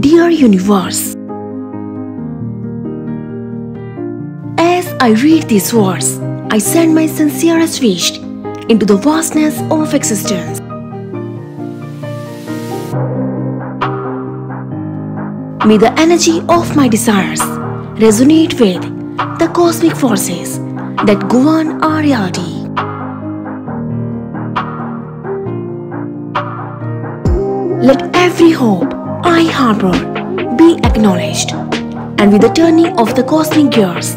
Dear Universe, As I read these words, I send my sincerest wish into the vastness of existence. May the energy of my desires resonate with the cosmic forces that govern our reality. Let every hope I harbor be acknowledged, and with the turning of the cosmic gears,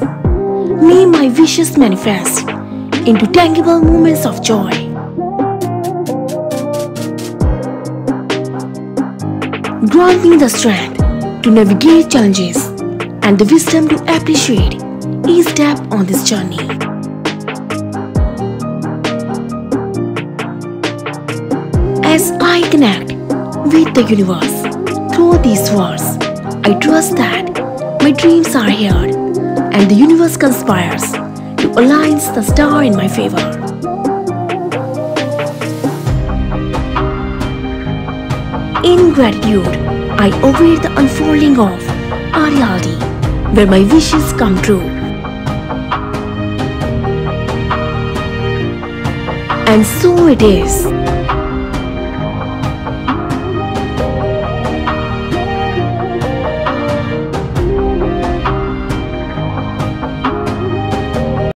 may my wishes manifest into tangible moments of joy. Grant me the strength to navigate challenges and the wisdom to appreciate each step on this journey. As I connect with the universe through these words, I trust that my dreams are heard and the universe conspires to align the star in my favor. In gratitude, I await the unfolding of reality where my wishes come true. And so it is.